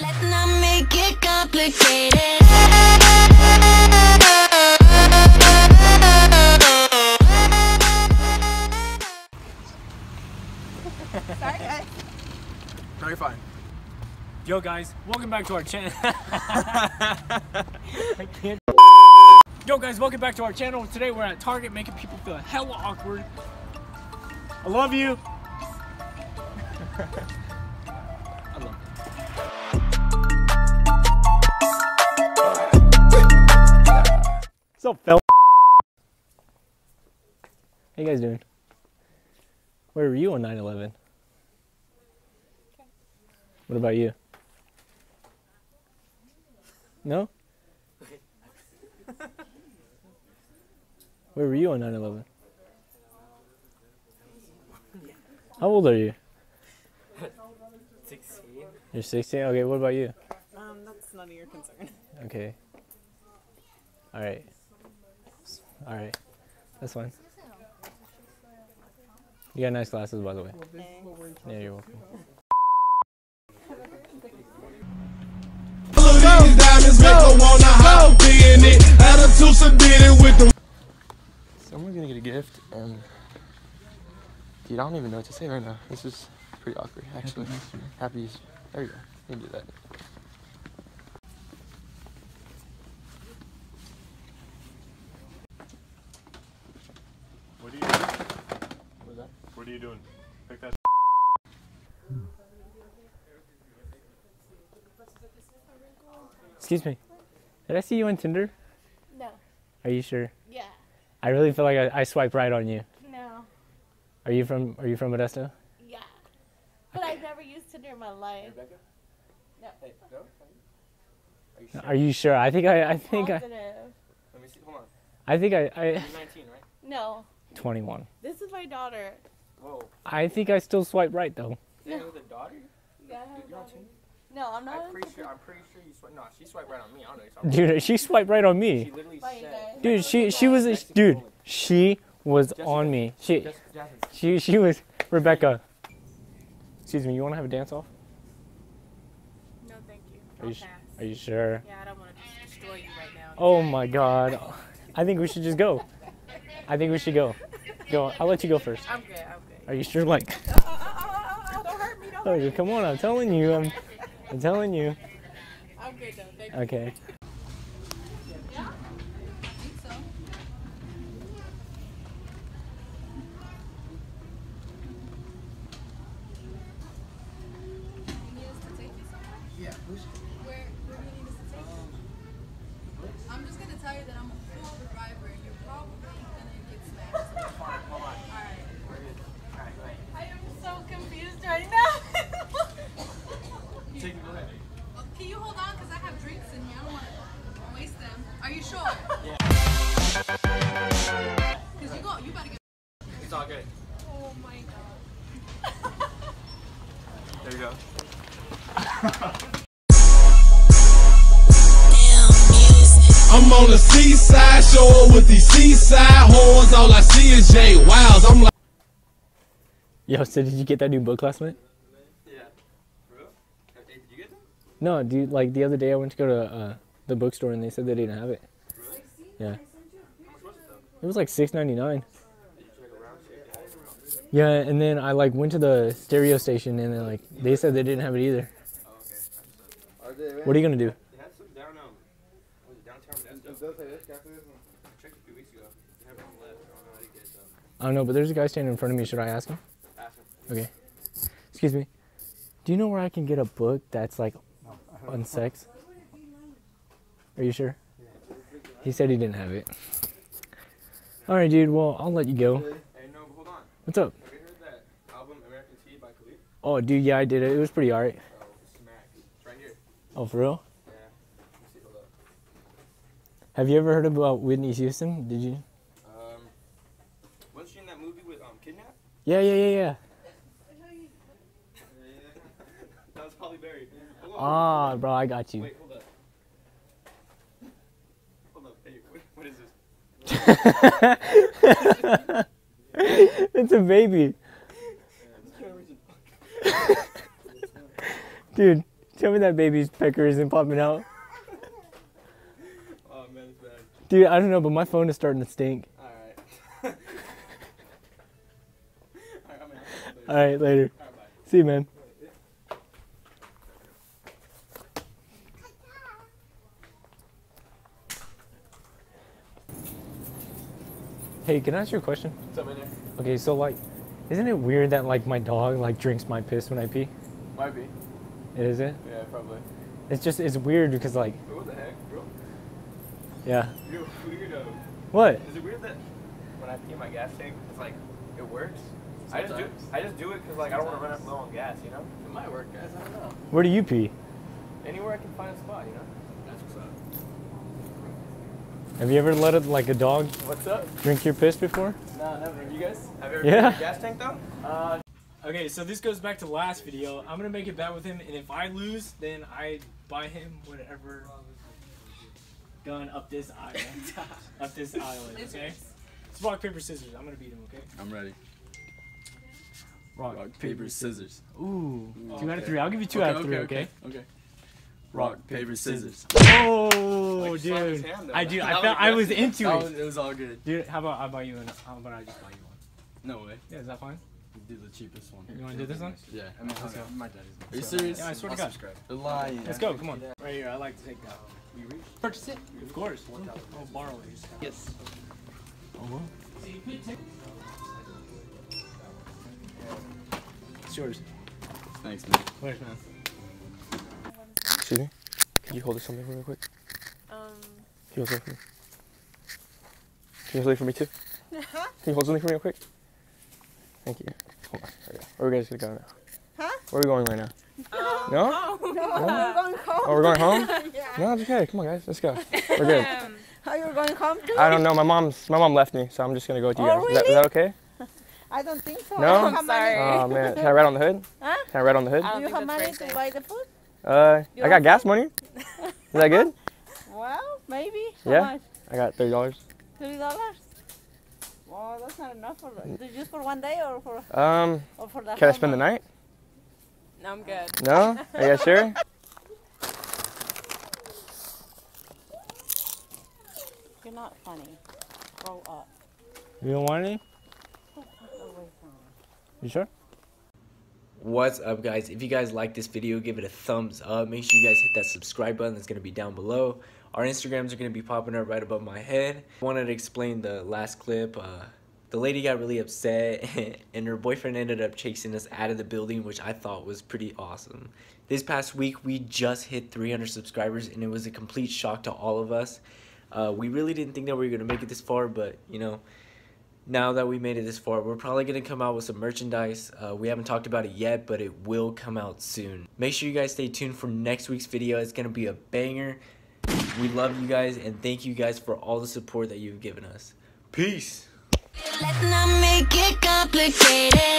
Let's not make it complicated. Very fine. Yo guys, welcome back to our channel. I can't. Yo guys, welcome back to our channel. Today we're at Target making people feel hella awkward. I love you. What's up, Phil? How you guys doing? Where were you on 9/11? What about you? No? Where were you on 9 11? How old are you? 16. You're 16? Okay, what about you? Um, that's none of your concern. Okay. Alright. Alright. That's fine. You got nice glasses, by the way. Yeah, you're welcome. These diamonds make her wanna hop in it. Attitude submitted with the Someone's gonna get a gift, and dude, I don't even know what to say right now. This is pretty awkward, actually. Happy Easter. There you go. You can do that. What are you doing? What was that? What are you doing? Pick that. Excuse me. Did I see you on Tinder? No. Are you sure? Yeah. I really feel like I, I swiped right on you. No. Are you from Are you from Modesto? Yeah. But I've never used Tinder in my life. No. Hey, no? Are you sure? Are you sure? I think I I think I Positive. Let me see. Hold on. I think I I You're 19, right? No. 21. This is my daughter. Whoa. I think I still swipe right though. Yeah, with a daughter? Yeah, I have a You're on daughter. Tinder? No, I'm not I'm pretty sure. I'm pretty sure you swiped. No, she swiped right on me. I don't know what you're talking Dude, she swiped right on me. She literally Bye, said. Dude, she she was a, dude, she was on me. She Just, Jasmine. she she was Rebecca. Excuse me, you want to have a dance off? No, thank you. Are I'll you sh- pass. Are you sure? Yeah, I don't want to destroy you right now. Oh my god. I think we should just go. I think we should go. Go. I'll let you go first. I'm good. I'm good. Are you sure like Oh, don't hurt me. Don't oh, hurt Oh, come on, I'm telling you. I'm I'm telling you. I'm good though. Thank you. Okay. I'm go. I'm on the seaside shore with these seaside whores. All I see is Jay Wiles. I'm like, Yo, so did you get that new book last night? Yeah. For real? Hey, did you get them? No, dude. Like the other day, I went to go to uh, the bookstore and they said they didn't have it. Yeah. How much was it though? It was like six ninety nine. Did you like a round trip? Yeah, and then I like went to the stereo station and then like they said they didn't have it either. Oh, okay. What are you gonna do? They had some down, um, was it downtown Modesto? I checked a few weeks ago. They have one left. I don't know how to get it. I don't know, but there's a guy standing in front of me. Should I ask him? Ask him. Okay. Excuse me. Do you know where I can get a book that's like on sex? Are you sure? He said he didn't have it. All right, dude. Well, I'll let you go. Hey, no, but hold on. What's up? Have you heard that album American Teen by Khalid? Oh, dude. Yeah, I did it. It was pretty alright. Oh, right. Oh, for real? Yeah. See. Have you ever heard about Whitney Houston? Did you? Um, wasn't she in that movie with um Kidnap? Yeah, yeah, yeah, yeah. that was Halle Berry. Ah, bro, I got you. Wait, hold up. Hold up. Hey, what, what is this? a baby. Dude, Tell me that baby's pecker isn't popping out. Oh man, it's bad. Dude, I don't know, but my phone is starting to stink. Alright. Alright, All right, later. Alright, bye. See you, man. Hey, can I ask you a question? What's up, man? Okay, so like, isn't it weird that like my dog like drinks my piss when I pee? Might be. Is it? Yeah, probably. It's just it's weird because like, Wait, what the heck, bro? yeah. You're weirdo. What? Is it weird that when I pee in my gas tank, it's like it works? I just do I just do it because like I don't want to run out low on gas, you know? It might work, guys. I don't know. Where do you pee? Anywhere I can find a spot, you know? That's what's up. Have you ever let it like a dog What's up? drink your piss before? No, never. You guys? Have you ever Yeah. a gas tank though? Uh, okay, so this goes back to last video. I'm gonna make a bet with him, and if I lose, then I buy him whatever gun up this island. up this island, okay? It's rock paper scissors. I'm gonna beat him, okay? I'm ready. Rock, Rock, paper, scissors. Ooh, two out of three. I'll give you two out of three, okay? Okay. Rock, paper, scissors. Oh, Like, dude, hand, though. I do. I was felt I was into it. was, it was all good. Dude, how about I buy you an? How about I just buy you one? No way. Yeah, is that fine? Do the cheapest one. You wanna do this one? Yeah. Let's go. My daddy's. Are you serious? Yeah, I swear to God. You're lying. Let's go. Come on. Right here. I like to take that. Will you reach? Purchase it. Of course. I'll borrow it. Yes. Oh. It's yours. Thanks, man. Where's man? Excuse me? Could you hold this something for me real quick? Um, Can you hold something for me? Can you hold something for me too? Can you hold something for me real quick? Thank you. Hold on. There we go. Where are we guys gonna go now? Huh? Where are we going right now? um, No? oh, No, you're going home. Oh, we're going home? yeah. No, it's okay. Come on, guys. Let's go. We're good. Um, How you're going home too? I don't know. My mom's my mom left me, so I'm just gonna go with you Oh, guys. Is, that, is that okay? I don't think so. No? I'm sorry. Oh man, can I ride on the hood? Huh? Can I ride on the hood? Do you have money to buy the food? Uh, You I got gas money. Is that good? Well, maybe. How Yeah? much? I got thirty dollars. Thirty dollars. Well, that's not enough for the, just for one day or for Um, or for can I whole spend the night? no, I'm good. No? Are you sure? You're not funny. Grow up. You don't want any? Away from me. You sure? What's up guys? If you guys like this video, give it a thumbs up. Make sure you guys hit that subscribe button that's going to be down below. Our Instagrams are going to be popping up right above my head. wanted to explain the last clip. Uh, the lady got really upset and her boyfriend ended up chasing us out of the building, which I thought was pretty awesome. This past week, we just hit 300 subscribers and it was a complete shock to all of us. Uh, we really didn't think that we were going to make it this far, but you know, now that we made it this far, we're probably going to come out with some merchandise. Uh, we haven't talked about it yet, but it will come out soon. Make sure you guys stay tuned for next week's video. It's going to be a banger. We love you guys, and thank you guys for all the support that you've given us. Peace. Let's not make it complicated.